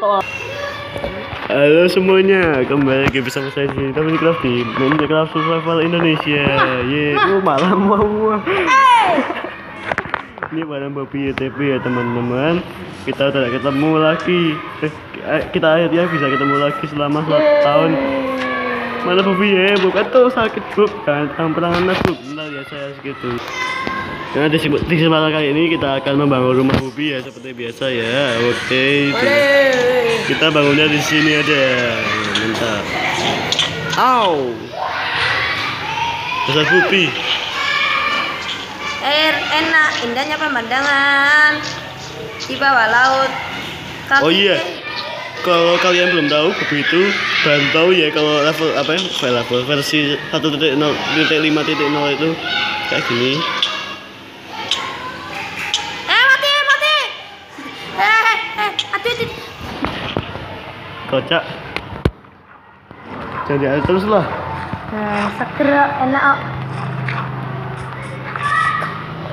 Halo semuanya, kembali lagi bersama saya di Minecraft di Minecraft Survival Indonesia. Ye, oh, malam mau. Ini malam Bobby YTP ya teman-teman. Kita tidak ketemu lagi. Eh, kita akhirnya bisa ketemu lagi selama satu tahun. Mana Bobby ya? Bukan tuh sakit bub kan? Tangan bub. Bentar ya saya segitu. Nah, di, di kesempatan kali ini kita akan membangun rumah Bobby ya seperti biasa ya. Oke. itu. Kita bangunnya di sini aja. Bentar. Au. Besar Bobby. Air enak, indahnya pemandangan di bawah laut. Kaki Oh iya. Kalau kalian belum tahu, Bobby itu baru tahu ya kalau level apa ya? Level versi 1.0.5.0 itu kayak gini. Eh mati mati. Eh eh eh aduh aduh. Kocak. Jadi ada terus lah. Nah, segera enak.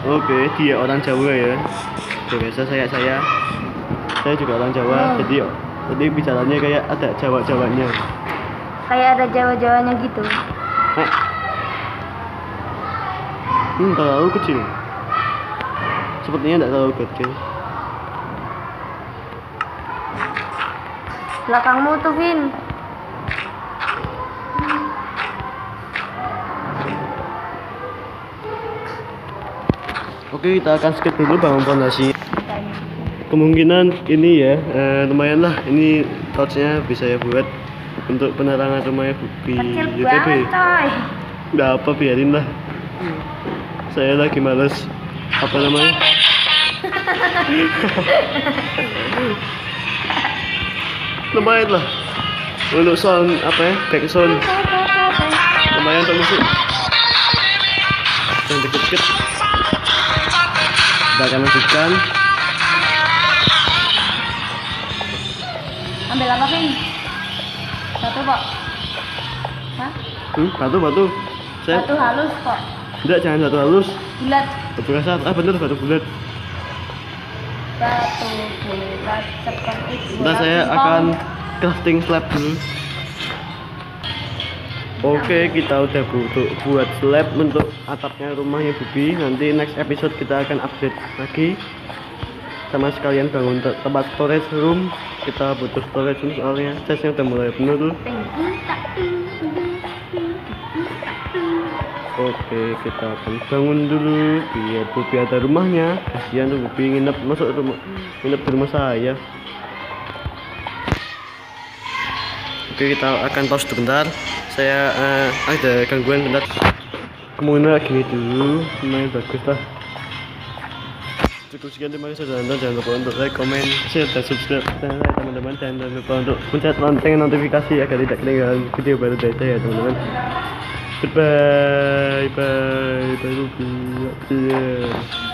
Oke, dia orang Jawa ya. Oke, biasa saya saya saya juga orang Jawa, Hmm. jadi jadi bicaranya kayak ada Jawa-Jawanya. Kayak ada jawa-jawanya gitu. Eh. Hmm, terlalu kecil. Sepertinya tidak terlalu kecil. Belakangmu tuh Vin. Oke, kita akan skip dulu bangun fondasi. Kemungkinan ini ya, eh, lumayan lah. Ini torchnya bisa ya buat untuk penerangan rumahnya Bubi Kecil YTB. Nggak apa, biarin lah. Saya lagi males. Apa namanya? lumayan lah. Untuk sound apa ya? Back sound lumayan untuk musik. Yang deket-deket. Kita akan lanjutkan. Ambil apa Vin? Satu kok. Hah? Hmm, batu batu. Saya Satu halus kok. tidak jangan satu halus. Bulat. Batu kasar. Ah bener batu bulat. Seperti Ntar saya akan crafting slab dulu. Oke, kita udah butuh buat slab untuk atapnya rumahnya Bubi. Nanti next episode kita akan update lagi sama sekalian bangun te- tempat storage room. Kita butuh storage room soalnya chestnya udah mulai penuh tuh. Oke, kita akan bangun dulu biar Bubi ada rumahnya. Kasihan tuh Bubi nginep masuk rumah nginep di rumah saya. Oke, kita akan pause sebentar. Saya eh, ada gangguan bentar. Kemungkinan gini dulu, lumayan bagus lah. Cukup sekian terima kasih sudah nonton. Jangan lupa untuk like, komen, share, dan subscribe saya teman-teman. Dan jangan lupa untuk pencet lonceng notifikasi agar tidak ketinggalan video baru dari saya teman-teman. Goodbye, bye, bye, bye.